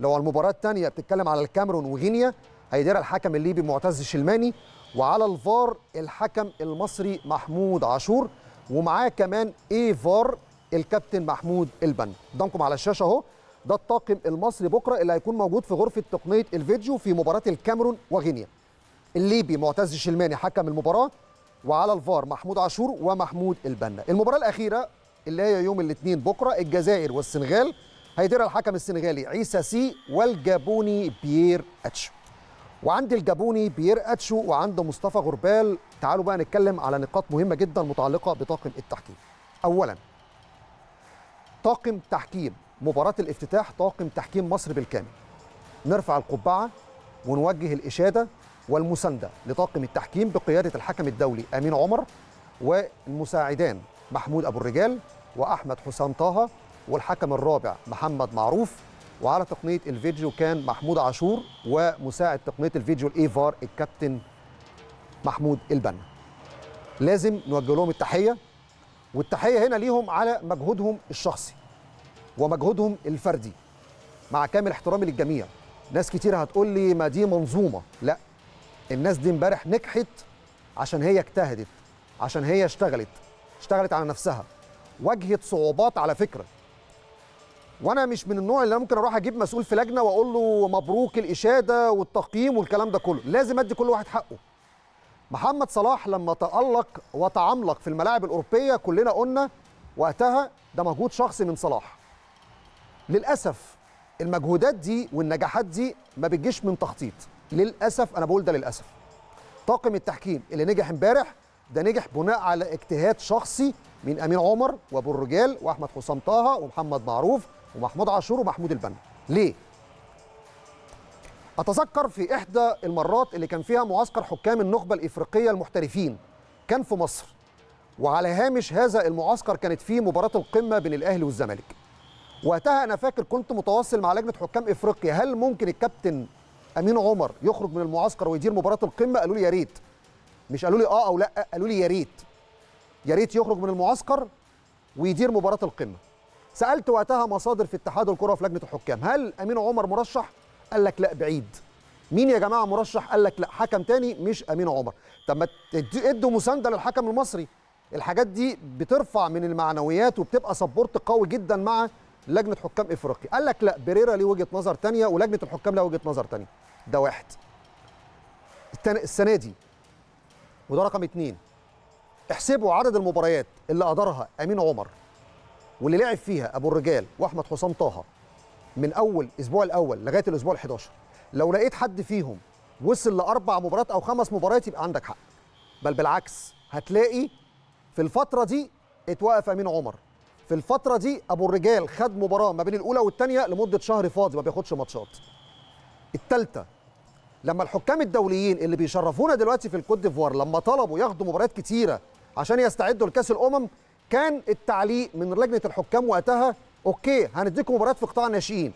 لو المباراة الثانية بتتكلم على الكاميرون وغينيا هيديرها الحكم الليبي معتز الشلماني وعلى الفار الحكم المصري محمود عاشور ومعاه كمان اي فار الكابتن محمود إلبن. قدامكم على الشاشة أهو. ده الطاقم المصري بكرة اللي هيكون موجود في غرفة تقنية الفيديو في مباراة الكاميرون وغينيا. الليبي معتز الشلماني حكم المباراة وعلى الفار محمود عاشور ومحمود البنا المباراة الأخيرة اللي هي يوم الاثنين بكرة الجزائر والسنغال. هيديرها الحكم السنغالي عيسى سي والجابوني بيير أتشو. وعند الجابوني بيير أتشو وعند مصطفى غربال تعالوا بقى نتكلم على نقاط مهمة جدا متعلقة بطاقم التحكيم. اولا طاقم تحكيم مباراة الافتتاح طاقم تحكيم مصر بالكامل. نرفع القبعة ونوجه الإشادة والمساندة لطاقم التحكيم بقيادة الحكم الدولي أمين عمر والمساعدان محمود أبو الرجال وأحمد حسام طه والحكم الرابع محمد معروف. وعلى تقنية الفيديو كان محمود عاشور ومساعد تقنية الفيديو الايفار الكابتن محمود البنا. لازم نوجه لهم التحية والتحية هنا ليهم على مجهودهم الشخصي ومجهودهم الفردي. مع كامل احترامي للجميع ناس كتير هتقول لي ما دي منظومة. لا الناس دي امبارح نجحت عشان هي اجتهدت عشان هي اشتغلت اشتغلت على نفسها. واجهت صعوبات على فكرة وأنا مش من النوع اللي أنا ممكن أروح أجيب مسؤول في لجنة واقول له مبروك الإشادة والتقييم والكلام ده كله. لازم أدي كل واحد حقه. محمد صلاح لما تألق وتعملق في الملاعب الأوروبية كلنا قلنا وقتها ده مجهود شخصي من صلاح. للأسف المجهودات دي والنجاحات دي ما بتجيش من تخطيط. للأسف أنا بقول ده للأسف. طاقم التحكيم اللي نجح امبارح ده نجح بناء على اجتهاد شخصي من أمين عمر وأبو الرجال وأحمد حسام طه ومحمد معروف ومحمود عاشور ومحمود البنا. ليه؟ أتذكر في إحدى المرات اللي كان فيها معسكر حكام النخبة الإفريقية المحترفين كان في مصر وعلى هامش هذا المعسكر كانت فيه مباراة القمة بين الأهلي والزمالك. وقتها أنا فاكر كنت متواصل مع لجنة حكام إفريقيا هل ممكن الكابتن أمين عمر يخرج من المعسكر ويدير مباراة القمة؟ قالوا لي يا ريت. مش قالوا لي آه أو لأ قالوا لي يا ريت. يا ريت يخرج من المعسكر ويدير مباراة القمة. سألت وقتها مصادر في اتحاد الكرة في لجنة الحكام. هل أمين عمر مرشح؟ قال لك لا بعيد. مين يا جماعة مرشح؟ قال لك لا. حكم تاني مش أمين عمر. طب ما ادوا مساندة للحكم المصري. الحاجات دي بترفع من المعنويات وبتبقى سبورت قوي جدا مع لجنة حكام إفريقيا. قال لك لا بريرا ليه وجهة نظر تانية ولجنة الحكام لها وجهة نظر تانية. ده واحد. السنة دي وده رقم اتنين احسبوا عدد المباريات اللي أدارها أمين عمر. واللي لعب فيها أبو الرجال وأحمد حسام طه من أول أسبوع الأول لغاية الأسبوع ال11 لو لقيت حد فيهم وصل لأربع مباريات أو خمس مباريات يبقى عندك حق. بل بالعكس هتلاقي في الفترة دي اتوقف أمين عمر. في الفترة دي أبو الرجال خد مباراة ما بين الأولى والثانيه لمدة شهر فاضي ما بياخدش ماتشات. الثالثه لما الحكام الدوليين اللي بيشرفونا دلوقتي في الكوت ديفوار لما طلبوا ياخدوا مباريات كتيرة عشان يستعدوا لكأس الأمم كان التعليق من لجنة الحكام وقتها أوكي هنديكم مباريات في قطاع الناشئين.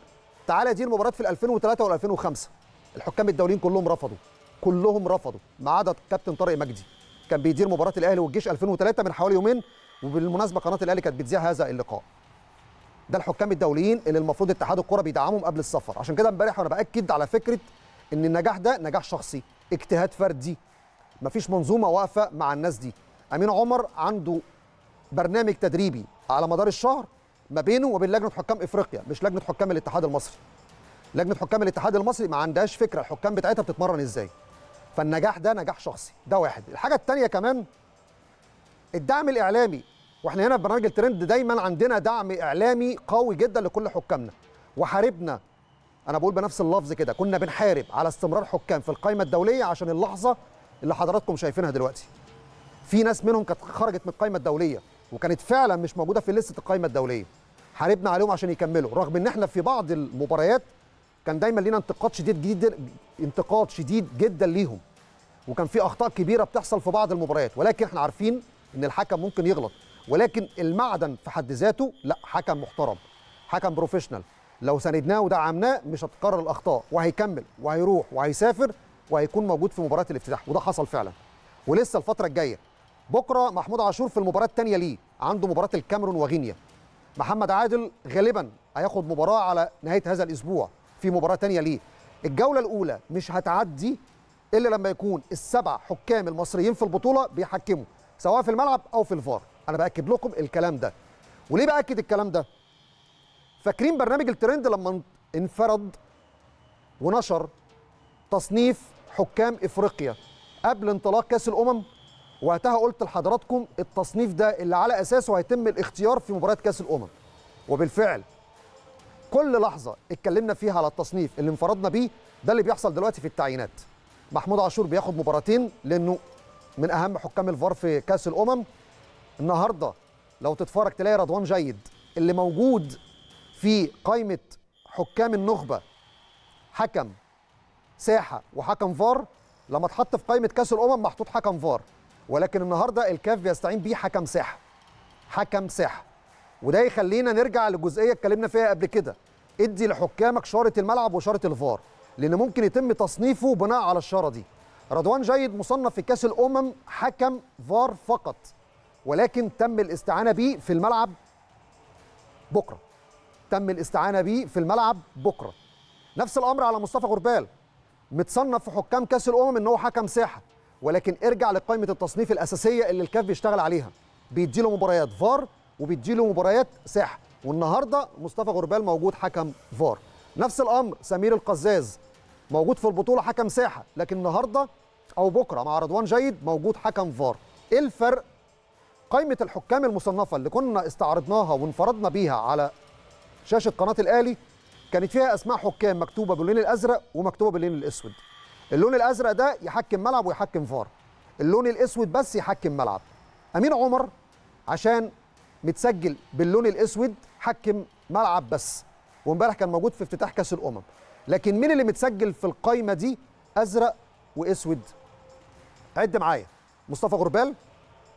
تعالى دي المباريات في ال 2003 وال 2005 الحكام الدوليين كلهم رفضوا كلهم رفضوا ما عدا كابتن طارق مجدي. كان بيدير مباراة الأهلي والجيش 2003 من حوالي يومين وبالمناسبة قناة الأهلي كانت بتذيع هذا اللقاء. ده الحكام الدوليين اللي المفروض اتحاد الكره بيدعمهم قبل السفر. عشان كده امبارح وأنا بأكد على فكرة إن النجاح ده نجاح شخصي اجتهاد فردي. مفيش منظومة واقفة مع الناس دي. أمين عمر عنده برنامج تدريبي على مدار الشهر ما بينه وبين لجنة حكام إفريقيا مش لجنة حكام الاتحاد المصري. لجنة حكام الاتحاد المصري ما عندهاش فكرة الحكام بتاعتها بتتمرن إزاي. فالنجاح ده نجاح شخصي ده واحد. الحاجة الثانية كمان الدعم الإعلامي. وإحنا هنا في برنامج الترند دايما عندنا دعم إعلامي قوي جدا لكل حكامنا. وحاربنا أنا بقول بنفس اللفظ كده كنا بنحارب على استمرار حكام في القائمة الدولية عشان اللحظة اللي حضراتكم شايفينها دلوقتي. في ناس منهم كانت خرجت من القائمة الدولية. وكانت فعلا مش موجودة في لستة القائمه الدولية. حاربنا عليهم عشان يكملوا. رغم إن إحنا في بعض المباريات كان دايما لينا انتقاد شديد جدا انتقاد شديد جدا ليهم. وكان في أخطاء كبيرة بتحصل في بعض المباريات. ولكن إحنا عارفين إن الحكم ممكن يغلط. ولكن المعدن في حد ذاته لا حكم محترم حكم بروفيشنال لو ساندناه ودعمناه مش هتتكرر الأخطاء. وهيكمل وهيروح وهيسافر وهيكون موجود في مباراه الافتتاح. وده حصل فعلا. ولسه الفترة الجاية بكرة محمود عاشور في المباراة الثانية ليه عنده مباراة الكاميرون وغينيا. محمد عادل غالبا هياخد مباراة على نهاية هذا الأسبوع في مباراة تانية ليه. الجولة الأولى مش هتعدي إلا لما يكون السبع حكام المصريين في البطولة بيحكموا سواء في الملعب أو في الفار. أنا بأكد لكم الكلام ده. وليه بأكد الكلام ده؟ فاكرين برنامج الترند لما انفرد ونشر تصنيف حكام إفريقيا قبل انطلاق كأس الأمم؟ وقتها قلت لحضراتكم التصنيف ده اللي على أساسه هيتم الاختيار في مباراه كأس الأمم. وبالفعل كل لحظة اتكلمنا فيها على التصنيف اللي انفردنا بيه ده اللي بيحصل دلوقتي في التعيينات. محمود عاشور بياخد مباراتين لأنه من أهم حكام الفار في كأس الأمم. النهارده لو تتفرج تلاقي رضوان جيد اللي موجود في قائمة حكام النخبة حكم ساحة وحكم فار. لما اتحط في قائمة كأس الأمم محطوط حكم فار. ولكن النهارده الكاف بيستعين بيه حكم ساحه حكم ساحه وده يخلينا نرجع لجزئية اتكلمنا فيها قبل كده. ادي لحكامك شارة الملعب وشارة الفار لأن ممكن يتم تصنيفه بناء على الشارة دي. رضوان جيد مصنف في كأس الأمم حكم فار فقط. ولكن تم الاستعانة بيه في الملعب بكرة. تم الاستعانة بيه في الملعب بكرة. نفس الأمر على مصطفى غربال. متصنف في حكام كأس الأمم إن هو حكم ساحه ولكن ارجع لقائمة التصنيف الأساسية اللي الكاف بيشتغل عليها. بيدي له مباريات فار وبيدي له مباريات ساحة. والنهاردة مصطفى غربال موجود حكم فار. نفس الأمر سمير القزاز موجود في البطولة حكم ساحة. لكن النهارده أو بكرة مع رضوان جيد موجود حكم فار. إيه الفرق؟ قائمة الحكام المصنفة اللي كنا استعرضناها وانفردنا بيها على شاشة قناة الاهلي كانت فيها أسماء حكام مكتوبة باللون الأزرق ومكتوبة باللون الأسود. اللون الأزرق ده يحكم ملعب ويحكم فار. اللون الأسود بس يحكم ملعب. أمين عمر عشان متسجل باللون الأسود حكم ملعب بس. وامبارح كان موجود في افتتاح كأس الأمم. لكن مين اللي متسجل في القايمة دي؟ أزرق وأسود. عد معايا. مصطفى غربال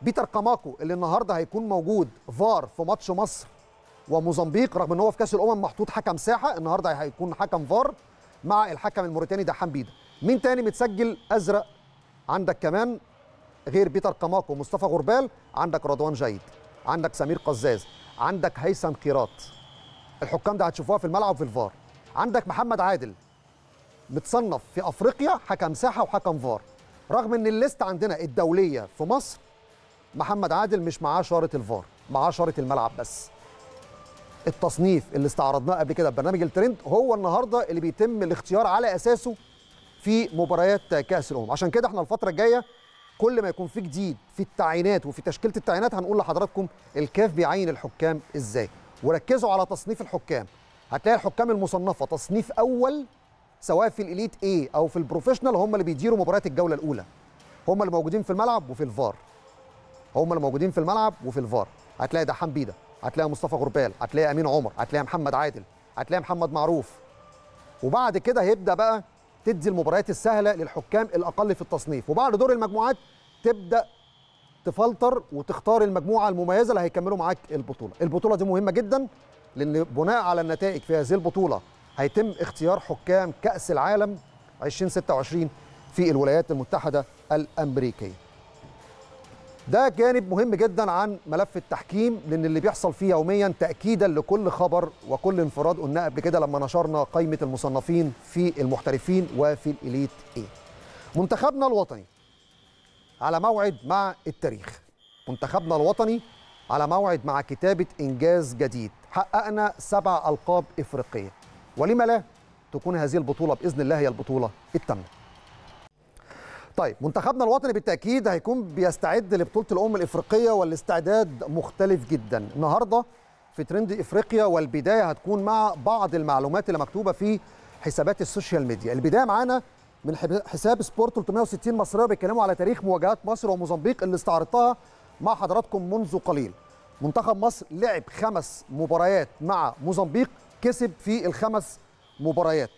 بيتر كاماكو اللي النهارده هيكون موجود فار في ماتش مصر وموزمبيق رغم إن هو في كأس الأمم محطوط حكم ساحة النهارده هيكون حكم فار مع الحكم الموريتاني دحام بيدا مين تاني متسجل أزرق؟ عندك كمان غير بيتر كاماكو ومصطفى غربال عندك رضوان جيد عندك سمير قزاز عندك هيثم قيراط. الحكام ده هتشوفوها في الملعب وفي الفار. عندك محمد عادل متصنف في أفريقيا حكم ساحة وحكم فار. رغم إن ال list عندنا الدولية في مصر محمد عادل مش معاه شارة الفار معاه شارة الملعب بس. التصنيف اللي استعرضناه قبل كده في برنامج الترند هو النهارده اللي بيتم الاختيار على أساسه في مباريات كأس الأمم. عشان كده إحنا الفترة الجاية كل ما يكون في جديد في التعيينات وفي تشكيلة التعيينات هنقول لحضراتكم الكاف بيعين الحكام إزاي. وركزوا على تصنيف الحكام. هتلاقي الحكام المصنفة تصنيف أول سواء في ال elite A أو في ال professional هم اللي بيديروا مباريات الجولة الأولى. هم اللي موجودين في الملعب وفي الفار. هم اللي موجودين في الملعب وفي الفار. هتلاقي دحام بيدا هتلاقي مصطفى غربال هتلاقي أمين عمر هتلاقي محمد عادل هتلاقي محمد معروف. وبعد كده هيبدأ بقى تدي المباريات السهلة للحكام الأقل في التصنيف. وبعد دور المجموعات تبدأ تفلتر وتختار المجموعة المميزة اللي هيكملوا معاك البطولة. البطولة دي مهمة جدا لأن بناء على النتائج في هذه البطولة هيتم اختيار حكام كأس العالم 2026 في الولايات المتحدة الأمريكية. ده جانب مهم جدا عن ملف التحكيم لأن اللي بيحصل فيه يوميا تاكيدا لكل خبر وكل انفراد. قلناه قبل كده لما نشرنا قائمة المصنفين في المحترفين وفي الإليت إيه منتخبنا الوطني على موعد مع التاريخ. منتخبنا الوطني على موعد مع كتابة إنجاز جديد. حققنا سبع ألقاب إفريقية. ولما لا تكون هذه البطولة بإذن الله هي البطولة الثامنه طيب منتخبنا الوطني بالتأكيد هيكون بيستعد لبطولة الأمم الإفريقية والاستعداد مختلف جدا. النهارده في ترند إفريقيا والبداية هتكون مع بعض المعلومات اللي مكتوبة في حسابات السوشيال ميديا. البداية معانا من حساب سبورت 360 مصرية بيتكلموا على تاريخ مواجهات مصر وموزمبيق اللي استعرضتها مع حضراتكم منذ قليل. منتخب مصر لعب خمس مباريات مع موزمبيق كسب في الخمس مباريات.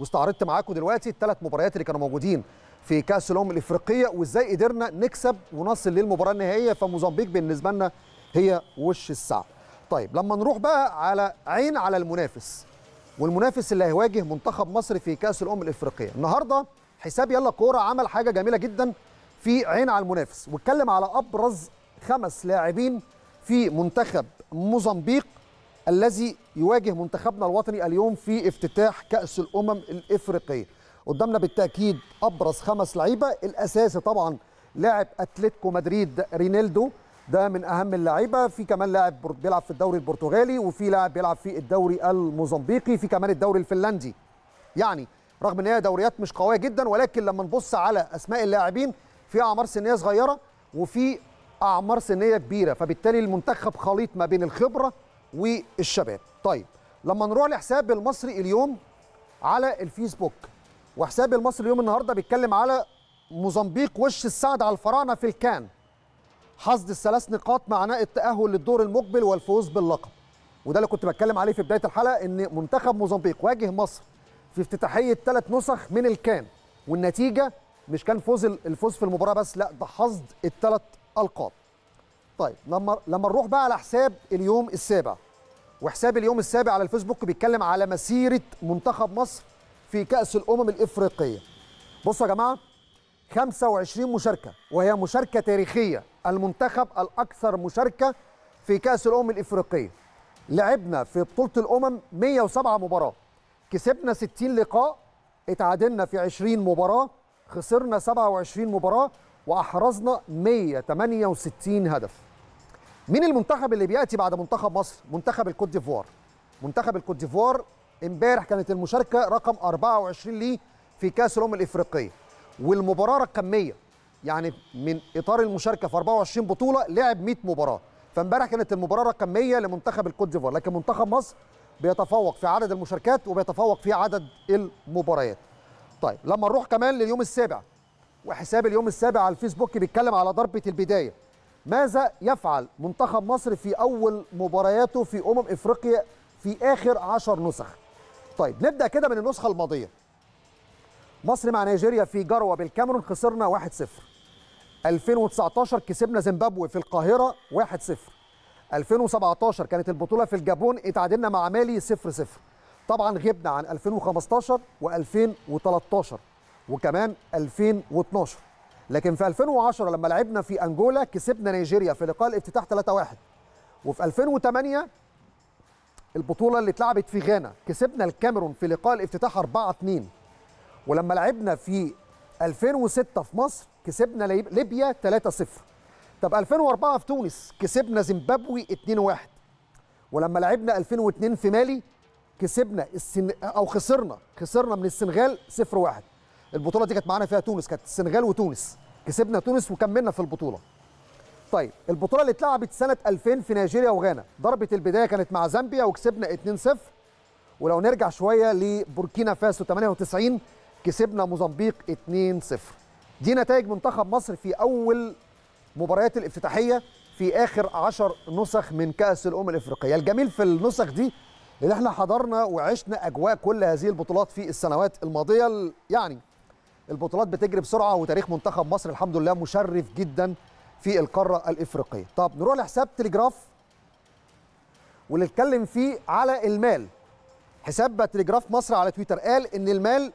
واستعرضت معاكم دلوقتي الثلاث مباريات اللي كانوا موجودين. في كأس الأمم الإفريقية وإزاي قدرنا نكسب ونصل للمباراة النهائية. فموزمبيق بالنسبة لنا هي وش السعد. طيب لما نروح بقى على عين على المنافس والمنافس اللي هيواجه منتخب مصر في كأس الأمم الإفريقية. النهارده حساب يلا كورة عمل حاجة جميلة جدا في عين على المنافس واتكلم على أبرز خمس لاعبين في منتخب موزمبيق الذي يواجه منتخبنا الوطني اليوم في افتتاح كأس الأمم الإفريقية. قدامنا بالتأكيد أبرز خمس لعيبة. الأساسي طبعا لاعب أتلتيكو مدريد رينيلدو ده من أهم اللعيبة. في كمان لاعب بيلعب في الدوري البرتغالي وفي لاعب بيلعب في الدوري الموزمبيقي في كمان الدوري الفنلندي. يعني رغم إن هي دوريات مش قوية جدا ولكن لما نبص على أسماء اللاعبين في أعمار سنية صغيرة وفي أعمار سنية كبيرة. فبالتالي المنتخب خليط ما بين الخبرة والشباب. طيب لما نروح لحساب المصري اليوم على الفيسبوك وحساب المصري اليوم النهارده بيتكلم على موزمبيق وش السعد على الفراعنة في الكان. حصد الثلاث نقاط معناه التاهل للدور المقبل والفوز باللقب. وده اللي كنت بتكلم عليه في بداية الحلقة إن منتخب موزمبيق واجه مصر في افتتاحية ثلاث نسخ من الكان. والنتيجة مش كان فوز الفوز في المباراة بس لا ده حصد الثلاث ألقاب. طيب لما لما نروح بقى على حساب اليوم السابع. وحساب اليوم السابع على الفيسبوك بيتكلم على مسيرة منتخب مصر في كأس الأمم الإفريقية. بصوا يا جماعة 25 مشاركة وهي مشاركة تاريخية المنتخب الأكثر مشاركة في كأس الأمم الإفريقية. لعبنا في بطولة الأمم 107 مباراة. كسبنا 60 لقاء اتعادلنا في 20 مباراة خسرنا 27 مباراة وأحرزنا 168 هدف. مين المنتخب اللي بيأتي بعد منتخب مصر؟ منتخب الكوت ديفوار. منتخب الكوت ديفوار امبارح كانت المشاركة رقم 24 ليه في كأس الأمم الإفريقية. والمباراة رقم 100 يعني من إطار المشاركة في 24 بطولة لعب 100 مباراة. فامبارح كانت المباراة رقم 100 لمنتخب الكوت ديفوار لكن منتخب مصر بيتفوق في عدد المشاركات وبيتفوق في عدد المباريات. طيب لما نروح كمان لليوم السابع وحساب اليوم السابع على الفيسبوك بيتكلم على ضربة البداية. ماذا يفعل منتخب مصر في أول مبارياته في أمم إفريقيا في آخر 10 نسخ؟ طيب نبدأ كده من النسخة الماضية. مصر مع نيجيريا في جروة بالكاميرون خسرنا 1-0 2019 كسبنا زيمبابوي في القاهرة 1-0 2017 كانت البطولة في الجابون اتعادلنا مع مالي 0-0 طبعا غبنا عن 2015 و2013 وكمان 2012 لكن في 2010 لما لعبنا في أنجولا كسبنا نيجيريا في لقاء الافتتاح 3-1 وفي 2008 البطولة اللي اتلعبت في غانا. كسبنا الكاميرون في لقاء الافتتاح 4-2 ولما لعبنا في 2006 في مصر كسبنا ليبيا 3-0 طب 2004 في تونس كسبنا زيمبابوي 2-1 ولما لعبنا 2002 في مالي كسبنا السن... أو خسرنا خسرنا من السنغال 0-1 البطولة دي كانت معانا فيها تونس كانت السنغال وتونس. كسبنا تونس وكملنا في البطولة. طيب البطولة اللي اتلعبت سنة 2000 في نيجيريا وغانا. ضربة البداية كانت مع زامبيا وكسبنا 2-0 ولو نرجع شوية لبوركينا فاسو 98 كسبنا موزمبيق 2-0 دي نتائج منتخب مصر في أول مباريات الافتتاحية في آخر 10 نسخ من كأس الأمم الإفريقية. الجميل في النسخ دي اللي إحنا حضرنا وعشنا أجواء كل هذه البطولات في السنوات الماضية. يعني البطولات بتجري بسرعة وتاريخ منتخب مصر الحمد لله مشرف جدا في القارة الإفريقية. طب نروح لحساب تليجراف واللي اتكلم فيه على المال. حساب تليجراف مصر على تويتر قال إن المال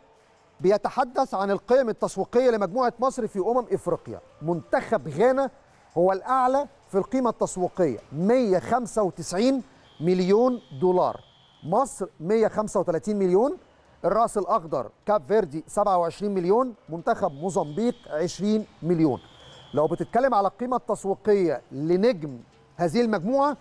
بيتحدث عن القيم التسويقية لمجموعة مصر في أمم إفريقيا. منتخب غانا هو الأعلى في القيمة التسويقية 195 مليون دولار. مصر 135 مليون الرأس الأخضر كاب فيردي 27 مليون منتخب موزمبيق 20 مليون. لو بتتكلم على القيمة التسويقية لنجم هذه المجموعة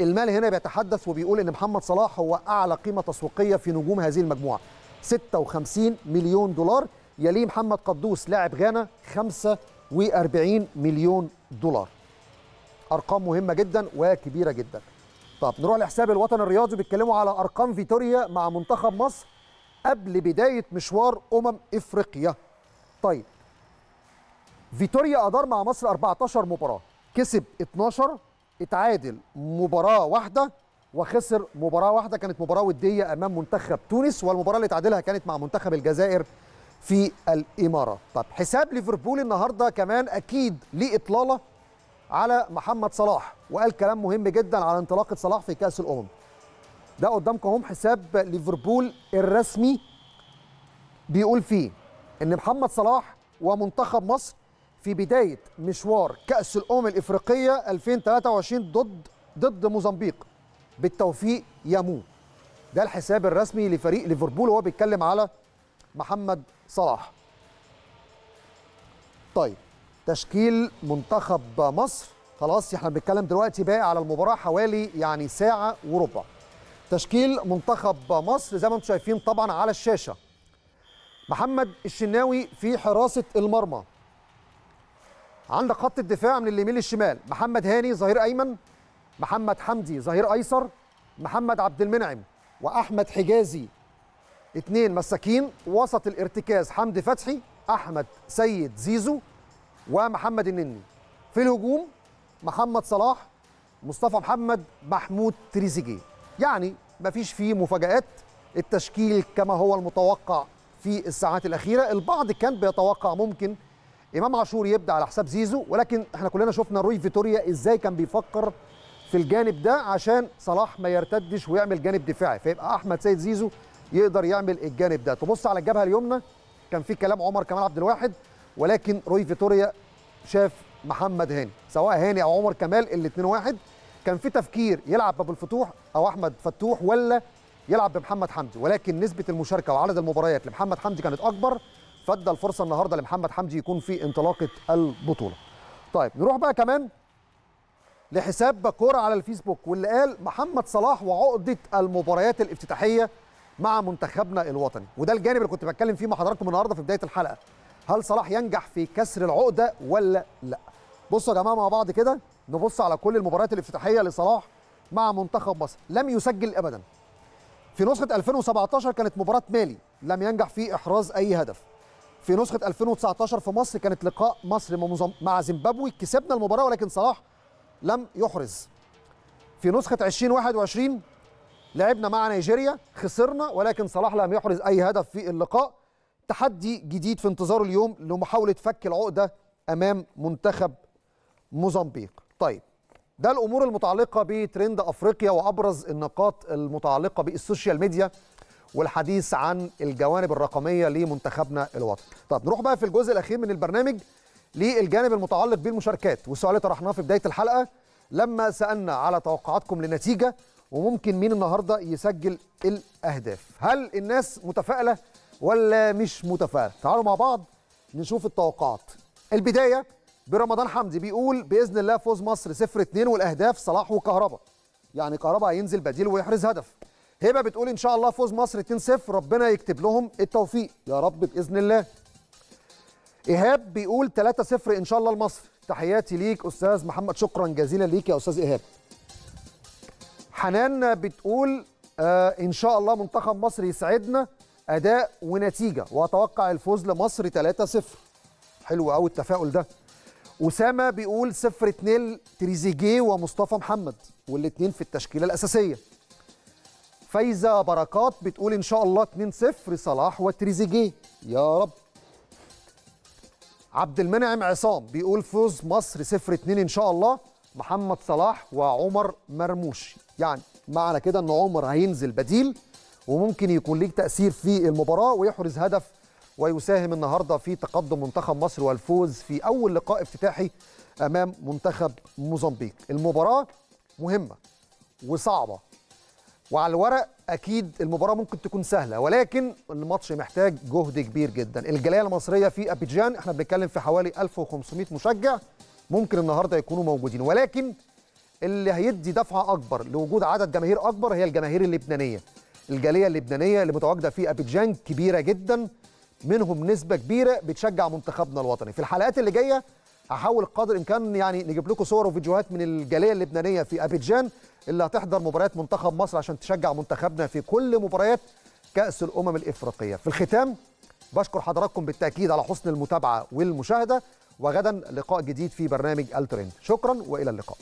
المال هنا بيتحدث وبيقول إن محمد صلاح هو أعلى قيمة تسويقية في نجوم هذه المجموعة 56 مليون دولار. يليه محمد قدوس لاعب غانا 45 مليون دولار. أرقام مهمة جدا وكبيرة جدا. طب نروح لحساب الوطن الرياضي بيتكلموا على أرقام فيتوريا مع منتخب مصر قبل بداية مشوار أمم إفريقيا. طيب فيتوريا أدار مع مصر 14 مباراة. كسب 12 اتعادل مباراة واحدة وخسر مباراة واحدة. كانت مباراة ودية أمام منتخب تونس والمباراة اللي تعادلها كانت مع منتخب الجزائر في الامارات طب حساب ليفربول النهارده كمان أكيد ليه اطلاله على محمد صلاح وقال كلام مهم جدا على انطلاقة صلاح في كأس الأمم. ده قدامكم هم حساب ليفربول الرسمي بيقول فيه إن محمد صلاح ومنتخب مصر في بداية مشوار كأس الأمم الإفريقية 2023 ضد ضد موزمبيق. بالتوفيق يمو ده الحساب الرسمي لفريق ليفربول وهو بيتكلم على محمد صلاح. طيب تشكيل منتخب مصر. خلاص إحنا بنتكلم دلوقتي بقى على المباراة حوالي يعني ساعة وربع. تشكيل منتخب مصر زي ما أنتم شايفين طبعا على الشاشة. محمد الشناوي في حراسة المرمى. عندك خط الدفاع من اليمين للشمال محمد هاني ظهير أيمن محمد حمدي ظهير أيسر محمد عبد المنعم وأحمد حجازي. اثنين مساكين وسط الارتكاز حمدي فتحي أحمد سيد زيزو ومحمد النني. في الهجوم محمد صلاح مصطفى محمد محمود تريزيجيه. يعني مفيش فيه مفاجآت التشكيل كما هو المتوقع في الساعات الأخيرة. البعض كان بيتوقع ممكن إمام عاشور يبدأ على حساب زيزو ولكن إحنا كلنا شفنا روي فيتوريا إزاي كان بيفكر في الجانب ده عشان صلاح ما يرتدش ويعمل جانب دفاعي. فيبقى أحمد سيد زيزو يقدر يعمل الجانب ده. تبص على الجبهة اليمنى كان في كلام عمر كمال عبد الواحد ولكن روي فيتوريا شاف محمد هاني سواء هاني أو عمر كمال الاثنين واحد. كان في تفكير يلعب بابو الفتوح أو أحمد فتوح ولا يلعب بمحمد حمدي. ولكن نسبة المشاركة وعدد المباريات لمحمد حمدي كانت أكبر فادى الفرصة النهارده لمحمد حمدي يكون في انطلاقة البطولة. طيب نروح بقى كمان لحساب كورة على الفيسبوك واللي قال محمد صلاح وعقدة المباريات الافتتاحية مع منتخبنا الوطني. وده الجانب اللي كنت بتكلم فيه مع حضراتكم النهارده في بداية الحلقة. هل صلاح ينجح في كسر العقدة ولا لا؟ بصوا يا جماعة مع بعض كده نبص على كل المباريات الافتتاحية لصلاح مع منتخب مصر. لم يسجل ابدا. في نسخة 2017 كانت مباراة مالي. لم ينجح في إحراز أي هدف. في نسخة 2019 في مصر كانت لقاء مصر مع زيمبابوي. كسبنا المباراة ولكن صلاح لم يحرز. في نسخة 2021 لعبنا مع نيجيريا خسرنا ولكن صلاح لم يحرز أي هدف في اللقاء. تحدي جديد في انتظاره اليوم لمحاولة فك العقدة أمام منتخب موزمبيق. طيب ده الأمور المتعلقة بترند أفريقيا وأبرز النقاط المتعلقة بالسوشيال ميديا. والحديث عن الجوانب الرقمية لمنتخبنا الوطني طب نروح بقى في الجزء الأخير من البرنامج للجانب المتعلق بالمشاركات والسؤال اللي طرحناه في بداية الحلقة. لما سألنا على توقعاتكم للنتيجه وممكن مين النهارده يسجل الأهداف؟ هل الناس متفائلة ولا مش متفائلة؟ تعالوا مع بعض نشوف التوقعات. البداية برمضان حمدي بيقول بإذن الله فوز مصر 0 2 والأهداف صلاح وكهربا. يعني كهربا هينزل بديل ويحرز هدف. هبة بتقول إن شاء الله فوز مصر 2 0 ربنا يكتب لهم التوفيق. يا رب بإذن الله. إيهاب بيقول 3-0 إن شاء الله لمصر. تحياتي ليك أستاذ محمد. شكرا جزيلا ليك يا أستاذ إيهاب. حنان بتقول آه إن شاء الله منتخب مصر يسعدنا. أداء ونتيجة. وأتوقع الفوز لمصر 3-0 حلو قوي التفاؤل ده. أسامة بيقول 0 2 تريزيجيه ومصطفى محمد. والاثنين في التشكيلة الأساسية. فايزة بركات بتقول إن شاء الله 2-0 صلاح وتريزيجيه. يا رب. عبد المنعم عصام بيقول فوز مصر 0 2 إن شاء الله. محمد صلاح وعمر مرموش يعني معنى كده إن عمر هينزل بديل وممكن يكون ليك تأثير في المباراة ويحرز هدف ويساهم النهارده في تقدم منتخب مصر والفوز في أول لقاء افتتاحي أمام منتخب موزمبيق. المباراة مهمة وصعبة. وعلى الورق أكيد المباراة ممكن تكون سهلة ولكن الماتش محتاج جهد كبير جدا. الجالية المصرية في أبيجان إحنا بنتكلم في حوالي 1500 مشجع ممكن النهارده يكونوا موجودين ولكن اللي هيدي دفعة أكبر لوجود عدد جماهير أكبر هي الجماهير اللبنانية. الجالية اللبنانية اللي متواجدة في أبيجان كبيرة جدا منهم نسبة كبيرة بتشجع منتخبنا الوطني. في الحلقات اللي جاية هحاول قدر الإمكان يعني نجيب لكم صور وفيديوهات من الجالية اللبنانية في أبيجان. اللي هتحضر مباريات منتخب مصر عشان تشجع منتخبنا في كل مباريات كأس الأمم الإفريقية. في الختام بشكر حضراتكم بالتأكيد على حسن المتابعة والمشاهدة وغدا لقاء جديد في برنامج الترند شكرا وإلى اللقاء.